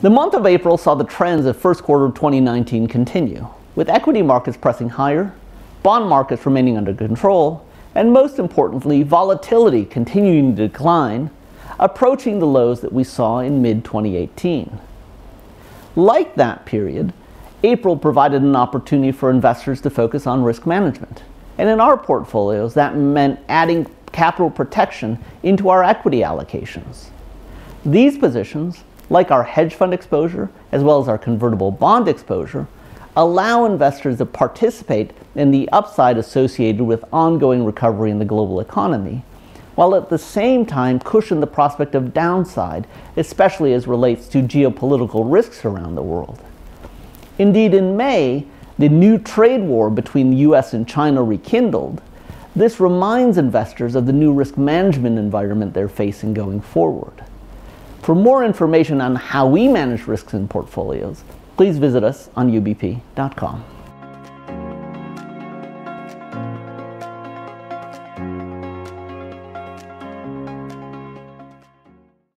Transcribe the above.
The month of April saw the trends of first quarter of 2019 continue, with equity markets pressing higher, bond markets remaining under control, and most importantly, volatility continuing to decline, approaching the lows that we saw in mid 2018. Like that period, April provided an opportunity for investors to focus on risk management. And in our portfolios, that meant adding capital protection into our equity allocations. These positions like our hedge fund exposure, as well as our convertible bond exposure, allow investors to participate in the upside associated with ongoing recovery in the global economy, while at the same time cushion the prospect of downside, especially as relates to geopolitical risks around the world. Indeed, in May, the new trade war between the US and China rekindled. This reminds investors of the new risk management environment they're facing going forward. For more information on how we manage risks in portfolios, please visit us on ubp.com.